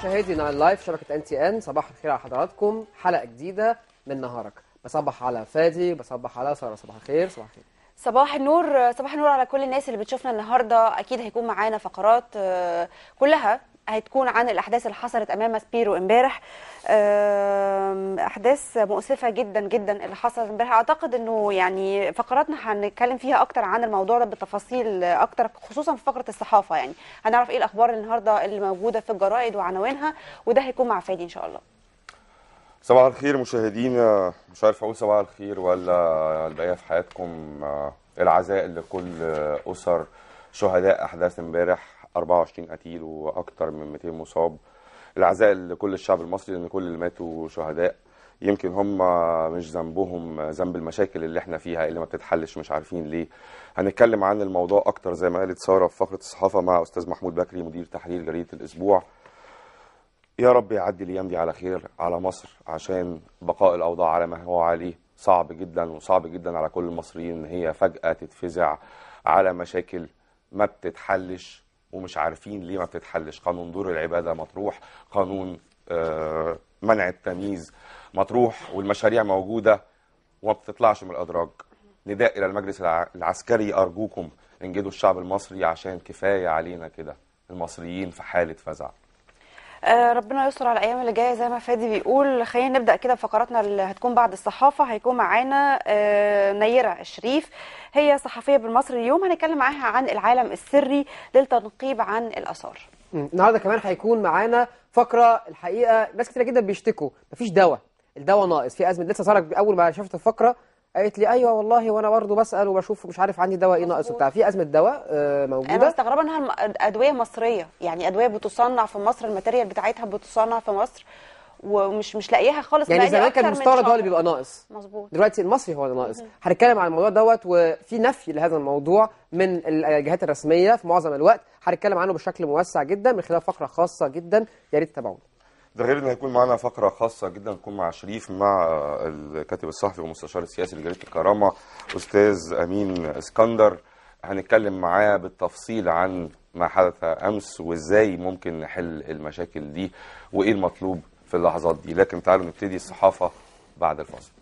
مشاهدي Nile Life شبكة NTN. صباح الخير على حضراتكم. حلقة جديدة من نهارك. بصبح على فادي بصبح على سارة. صباح الخير صباح الخير. صباح النور صباح النور على كل الناس اللي بتشوفنا النهارده. أكيد هيكون معانا فقرات آه، كلها. هتكون عن الأحداث اللي حصلت أمام ماسبيرو امبارح. أحداث مؤسفة جدا جدا اللي حصلت امبارح. أعتقد إنه يعني فقراتنا هنتكلم فيها أكتر عن الموضوع ده بالتفاصيل أكتر خصوصا في فقرة الصحافة يعني. هنعرف إيه الأخبار النهارده اللي موجودة في الجرائد وعناوينها وده هيكون مع فادي إن شاء الله. صباح الخير مشاهدينا مش عارف أقول صباح الخير ولا البقية في حياتكم. آه، العزاء لكل أسر شهداء أحداث امبارح. 24 قتيل وأكثر من 200 مصاب. العزاء لكل الشعب المصري لأن كل اللي ماتوا شهداء. يمكن هم مش ذنبهم ذنب المشاكل اللي إحنا فيها اللي ما بتتحلش مش عارفين ليه. هنتكلم عن الموضوع أكتر زي ما قالت سارة في فقرة الصحافة مع أستاذ محمود بكري مدير تحرير جريدة الأسبوع. يا رب يعدي الأيام دي على خير على مصر عشان بقاء الأوضاع على ما هو عليه. صعب جدا وصعب جدا على كل المصريين إن هي فجأة تتفزع على مشاكل ما بتتحلش. ومش عارفين ليه ما بتتحلش. قانون دور العبادة مطروح قانون آه، منع التمييز مطروح والمشاريع موجودة وما بتطلعش من الأدراج. نداء إلى المجلس الع- العسكري أرجوكم انجدوا الشعب المصري عشان كفاية علينا كده المصريين في حالة فزع. ربنا يستر على الأيام اللي جاية. زي ما فادي بيقول خلينا نبدأ كده بفقراتنا اللي هتكون بعد الصحافة. هيكون معانا آه، نيرة الشريف هي صحفية بالمصري. اليوم هنتكلم معاها عن العالم السري للتنقيب عن الآثار. النهارده كمان هيكون معانا فقرة الحقيقة ناس كتير جدا بيشتكوا. مفيش دواء. الدواء ناقص. في أزمة. لسه سارة أول ما شفت الفقرة قالت لي أيوه والله وأنا برضه بسأل وبشوف مش عارف عندي دواء إيه ناقص. وبتاع. في أزمة دواء آه، أنا موجودة مستغربة إنها أدوية مصرية. يعني أدوية بتصنع في مصر الماتيريال بتاعتها بتصنع في مصر ومش مش لاقياها خالص يعني زمان كان المستورد هو. اللي بيبقى ناقص. مظبوط. دلوقتي المصري هو اللي ناقص. هنتكلم عن الموضوع دوت وفي نفي لهذا الموضوع من الجهات الرسمية في معظم الوقت. هنتكلم عنه بشكل موسع جدا من خلال فقرة خاصة جدا. يا ريت تتابعونا. ده غير إن هيكون معانا فقرة خاصة جدا تكون مع شريف مع الكاتب الصحفي والمستشار السياسي لجريدة الكرامه أستاذ أمين إسكندر. هنتكلم معاه بالتفصيل عن ما حدث أمس وإزاي ممكن نحل المشاكل دي وإيه المطلوب في اللحظات دي. لكن تعالوا نبتدي الصحافة بعد الفاصل.